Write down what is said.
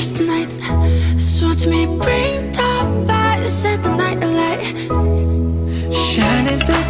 first night. Suits me, bring the fire, set the night alight Shining through